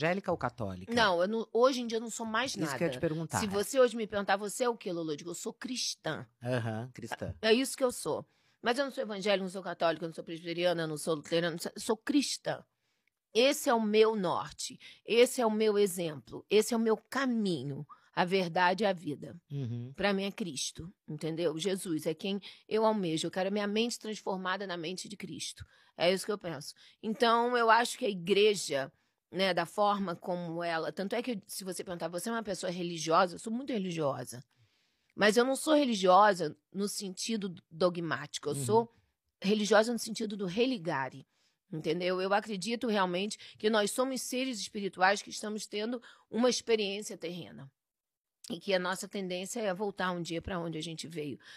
Evangélica ou católica? Não, eu não- hoje em dia eu não sou mais Isso nada. que eu ia te perguntar. Se você hoje me perguntar, você é o que, Lolo? Eu digo, eu sou cristã. Aham, cristã. É isso que eu sou. Mas eu não sou evangélica, não sou católica, não sou presbiteriana, não sou luterana, não sou- sou cristã. Esse é o meu norte. Esse é o meu exemplo. Esse é o meu caminho. A verdade e a vida. Uhum. Para mim é Cristo, entendeu? Jesus é quem eu almejo. Eu quero a minha mente transformada na mente de Cristo. É isso que eu penso. Então, eu acho que a igreja, né, da forma como ela. Tanto é que, se você perguntar, você é uma pessoa religiosa? Eu sou muito religiosa. Mas eu não sou religiosa no sentido dogmático. Eu Uhum. sou religiosa no sentido do religare. Entendeu? Eu acredito realmente que nós somos seres espirituais que estamos tendo uma experiência terrena. E que a nossa tendência é voltar um dia para onde a gente veio.